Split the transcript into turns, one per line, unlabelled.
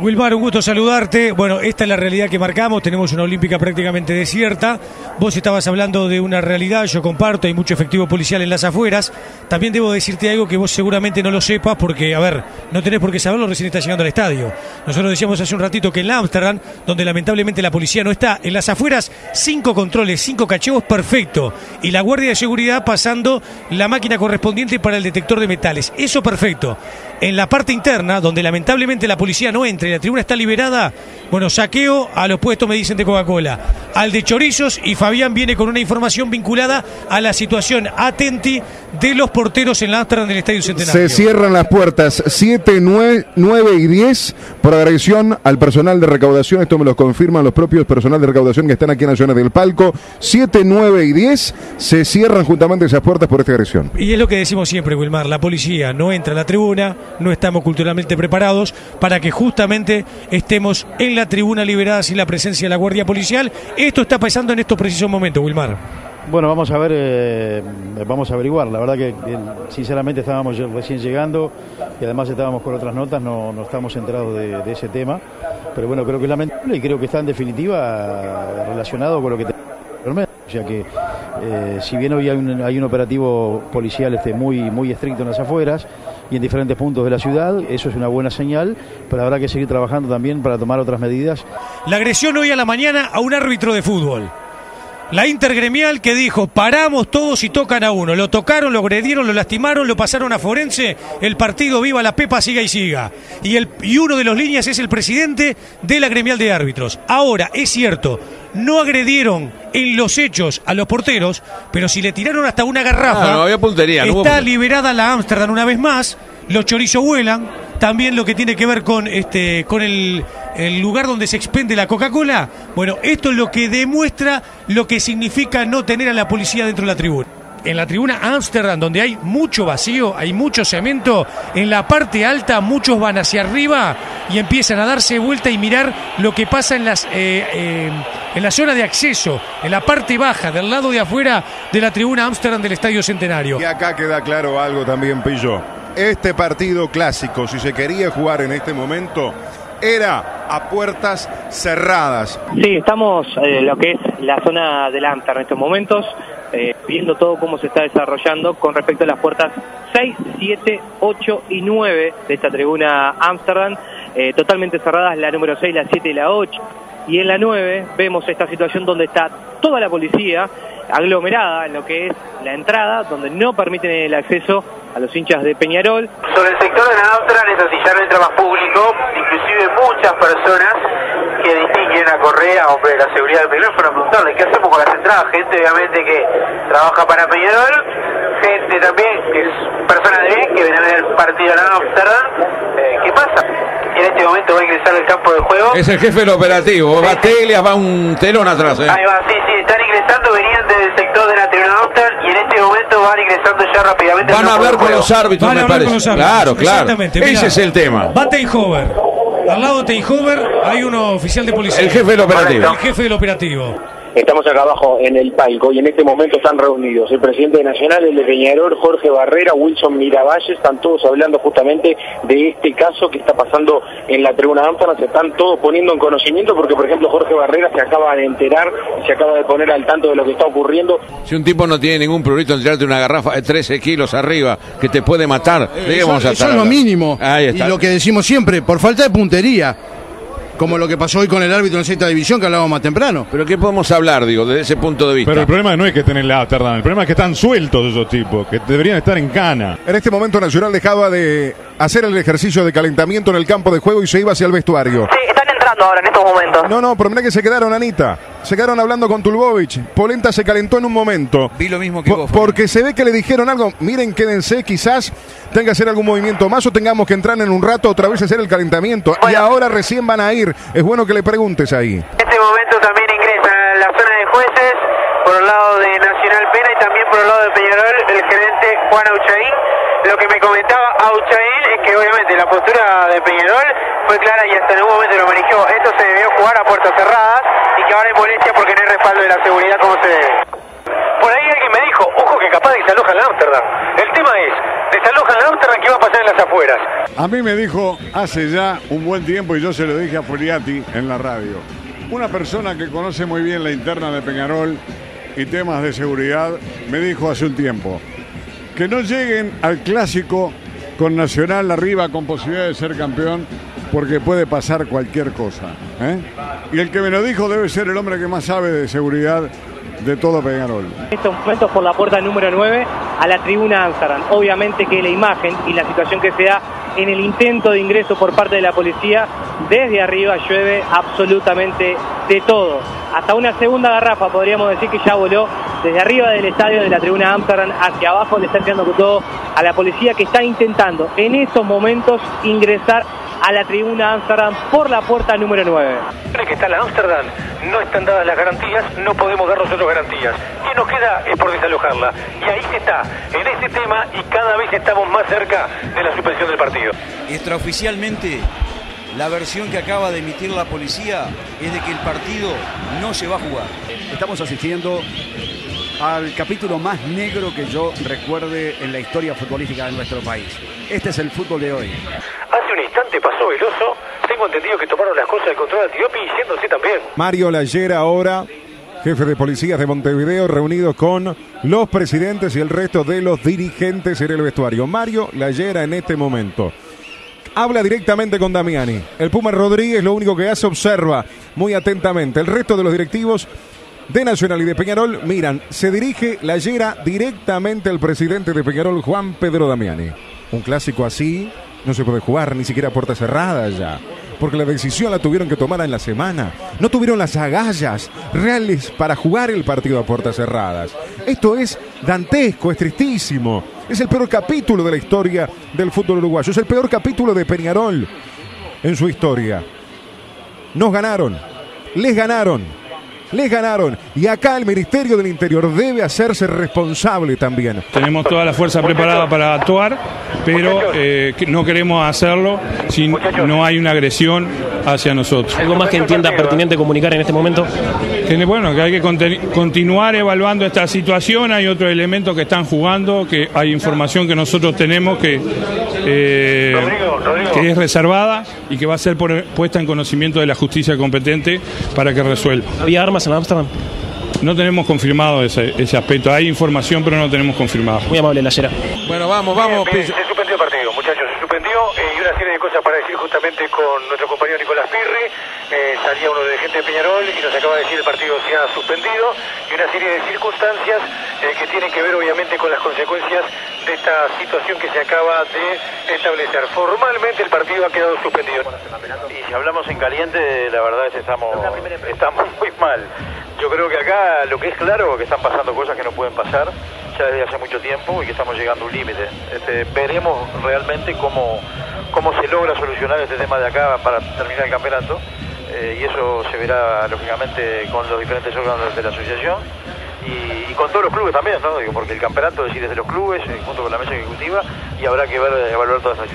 Wilmar, un gusto saludarte. Bueno, esta es la realidad que marcamos. Tenemos una olímpica prácticamente desierta. Vos estabas hablando de una realidad, yo comparto, hay mucho efectivo policial en las afueras. También debo decirte algo que vos seguramente no lo sepas porque, a ver, no tenés por qué saberlo, recién estás llegando al estadio. Nosotros decíamos hace un ratito que en Ámsterdam, donde lamentablemente la policía no está, en las afueras, cinco controles, cinco cachevos, perfecto. Y la Guardia de Seguridad pasando la máquina correspondiente para el detector de metales. Eso perfecto. En la parte interna, donde lamentablemente la policía no entra y la tribuna está liberada, bueno, saqueo a los puestos, me dicen, de Coca-Cola. Al de chorizos y Fabián viene con una información vinculada a la situación atenti de los porteros en la Amsterdam del Estadio Centenario.
Se cierran las puertas 7, 9, 9 y 10 por agresión al personal de recaudación. Esto me lo confirman los propios personal de recaudación que están aquí en la zona del palco. 7, 9 y 10 se cierran juntamente esas puertas por esta agresión.
Y es lo que decimos siempre, Wilmar, la policía no entra a la tribuna, no estamos culturalmente preparados para que justamente estemos en la tribuna liberada sin la presencia de la Guardia Policial. Esto está pasando en estos precisos momentos, Wilmar.
Bueno, vamos a ver, eh, vamos a averiguar. La verdad que sinceramente estábamos recién llegando y además estábamos con otras notas, no, no estamos enterados de, de ese tema. Pero bueno, creo que es lamentable y creo que está en definitiva relacionado con lo que tenemos. O sea que eh, si bien hoy hay un, hay un operativo policial este muy, muy estricto en las afueras y en diferentes puntos de la ciudad, eso es una buena señal, pero habrá que seguir trabajando también para tomar otras medidas.
La agresión hoy a la mañana a un árbitro de fútbol. La intergremial que dijo, paramos todos y tocan a uno. Lo tocaron, lo agredieron, lo lastimaron, lo pasaron a forense. El partido viva la Pepa, siga y siga. Y, el, y uno de los líneas es el presidente de la gremial de árbitros. Ahora, es cierto, no agredieron en los hechos a los porteros, pero si le tiraron hasta una garrafa,
Ah, no había puntería, no
está
puntería.
liberada la Ámsterdam una vez más. Los chorizos vuelan. También lo que tiene que ver con este con el, el lugar donde se expende la Coca-Cola. Bueno, esto es lo que demuestra lo que significa no tener a la policía dentro de la tribuna. En la tribuna Ámsterdam, donde hay mucho vacío, hay mucho cemento, en la parte alta muchos van hacia arriba y empiezan a darse vuelta y mirar lo que pasa en, las, eh, eh, en la zona de acceso, en la parte baja, del lado de afuera de la tribuna Ámsterdam del Estadio Centenario.
Y acá queda claro algo también, Pillo. Este partido clásico, si se quería jugar en este momento, era a puertas cerradas.
Sí, estamos en lo que es la zona del Amsterdam en estos momentos, eh, viendo todo cómo se está desarrollando con respecto a las puertas 6, 7, 8 y 9 de esta tribuna Amsterdam, eh, totalmente cerradas la número 6, la 7 y la 8. Y en la 9 vemos esta situación donde está toda la policía aglomerada en lo que es la entrada, donde no permiten el acceso a los hinchas de Peñarol.
Sobre el sector de la Amsterdam, eso sí ya no entra más público, inclusive muchas personas que distinguen a Correa, hombre de la seguridad de Peñarol, fueron a preguntarle qué hacemos con las entradas, gente obviamente que trabaja para Peñarol, gente también que es persona de bien, que viene a ver el partido de la Amsterdam, eh, ¿qué pasa? En este momento va a ingresar al campo de juego.
Es el jefe del operativo. Va Teglia, va un telón atrás. ¿eh?
Ahí va, sí, sí, están ingresando, venían desde el sector de la tribuna y en este momento van ingresando ya rápidamente
Van a hablar con los árbitros,
Van a
me
hablar
parece.
con los árbitros.
Claro, claro.
Exactamente,
Ese
mirá.
es el tema.
Va Teihover. Al lado de Teihover hay uno oficial de policía.
El jefe del operativo.
El jefe del operativo.
Estamos acá abajo en el palco y en este momento están reunidos el presidente de Nacional, el de Peñarol, Jorge Barrera, Wilson Miravalle, están todos hablando justamente de este caso que está pasando en la tribuna Ámsterdam, se están todos poniendo en conocimiento porque por ejemplo Jorge Barrera se acaba de enterar, se acaba de poner al tanto de lo que está ocurriendo.
Si un tipo no tiene ningún problema en tirarte una garrafa de 13 kilos arriba que te puede matar, ¿de qué vamos a
Eso, es lo mínimo.
Ahí
Y
está.
lo que decimos siempre, por falta de puntería. Como lo que pasó hoy con el árbitro en sexta división que hablábamos más temprano.
Pero ¿qué podemos hablar, digo, desde ese punto de vista?
Pero el problema no es que estén en la el problema es que están sueltos esos tipos, que deberían estar en cana.
En este momento Nacional dejaba de hacer el ejercicio de calentamiento en el campo de juego y se iba hacia el vestuario.
Sí, entrando ahora en estos momentos.
No, no, pero mirá que se quedaron, Anita. Se quedaron hablando con Tulbovich. Polenta se calentó en un momento.
Vi lo mismo que
Po-
vos.
Porque se ve que le dijeron algo. Miren, quédense, quizás tenga que hacer algún movimiento más o tengamos que entrar en un rato otra vez a hacer el calentamiento. Y ahora recién van a ir. Es bueno que le preguntes ahí.
En este momento también ingresa a la zona de jueces por el lado de Nacional Pena y también por el lado de Peñarol el gerente Juan Auchaín. Lo que me comentaba Auchaín es que obviamente la postura de Peñarol fue clara y hasta en un momento lo manejó. Esto se debió jugar a puertas cerradas y que ahora hay molestia porque no hay respaldo de la seguridad como se debe. Por ahí alguien me dijo, ojo que capaz desalojan la Amsterdam. El tema es, desalojan la Amsterdam, ¿qué va a pasar en
las afueras.
A mí me dijo hace ya un buen tiempo, y yo se lo dije a Furiati en la radio, una persona que conoce muy bien la interna de Peñarol y temas de seguridad, me dijo hace un tiempo, que no lleguen al clásico con Nacional arriba con posibilidad de ser campeón, porque puede pasar cualquier cosa. ¿eh? Y el que me lo dijo debe ser el hombre que más sabe de seguridad de todo Peñarol.
En estos momentos por la puerta número 9 a la tribuna Amsterdam. Obviamente que la imagen y la situación que se da en el intento de ingreso por parte de la policía, desde arriba llueve absolutamente de todo. Hasta una segunda garrafa podríamos decir que ya voló desde arriba del estadio de la tribuna Amsterdam hacia abajo, le está con todo a la policía que está intentando en estos momentos ingresar a la tribuna Amsterdam por la puerta número 9.
que está la Amsterdam, no están dadas las garantías, no podemos dar nosotros garantías. ¿Qué nos queda? Es por desalojarla. Y ahí se está, en ese tema, y cada vez estamos más cerca de la suspensión del partido.
Extraoficialmente, la versión que acaba de emitir la policía es de que el partido no se va a jugar.
Estamos asistiendo al capítulo más negro que yo recuerde en la historia futbolística de nuestro país. Este es el fútbol de hoy.
Hace un instante pasó el oso. Tengo entendido que tomaron las cosas del control de Antiopi y yéndose también.
Mario Lallera ahora, jefe de policías de Montevideo, reunido con los presidentes y el resto de los dirigentes en el vestuario. Mario Lallera en este momento. Habla directamente con Damiani. El Puma Rodríguez lo único que hace observa muy atentamente. El resto de los directivos de Nacional y de Peñarol miran. Se dirige la Llera directamente al presidente de Peñarol, Juan Pedro Damiani. Un clásico así no se puede jugar ni siquiera a puerta cerrada ya. Porque la decisión la tuvieron que tomar en la semana. No tuvieron las agallas reales para jugar el partido a puertas cerradas. Esto es dantesco, es tristísimo. Es el peor capítulo de la historia del fútbol uruguayo. Es el peor capítulo de Peñarol en su historia. Nos ganaron. Les ganaron les ganaron. Y acá el Ministerio del Interior debe hacerse responsable también.
Tenemos toda la fuerza preparada para actuar, pero eh, no queremos hacerlo si no hay una agresión hacia nosotros.
¿Algo más que entienda pertinente comunicar en este momento?
Que, bueno, que hay que continuar evaluando esta situación. Hay otros elementos que están jugando, que hay información que nosotros tenemos que, eh, que es reservada y que va a ser puesta en conocimiento de la justicia competente para que resuelva.
¿Había armas en Amsterdam?
No tenemos confirmado ese, aspecto. Hay información, pero no tenemos confirmado.
Muy amable, la Yera.
Bueno, vamos, vamos.
se suspendió el partido, muchachos. Se suspendió eh, y una serie de cosas para decir justamente con nuestro compañero Nicolás Pirri. Eh, salía uno de gente de Peñarol y nos acaba de decir el partido se ha suspendido y una serie de circunstancias eh, que tienen que ver obviamente con las consecuencias de esta situación que se acaba de establecer. Formalmente el partido ha quedado suspendido.
Y si hablamos en caliente, la verdad es que estamos, estamos muy mal. Yo creo que acá lo que es claro es que están pasando cosas que no pueden pasar ya desde hace mucho tiempo y que estamos llegando a un límite. Este, veremos realmente cómo, cómo se logra solucionar este tema de acá para terminar el campeonato. Eh, y eso se verá lógicamente con los diferentes órganos de la asociación y, con todos los clubes también, ¿no? Digo, porque el campeonato decide de los clubes eh, junto con la mesa ejecutiva y habrá que ver, evaluar todas esas